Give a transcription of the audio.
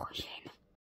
prochaine.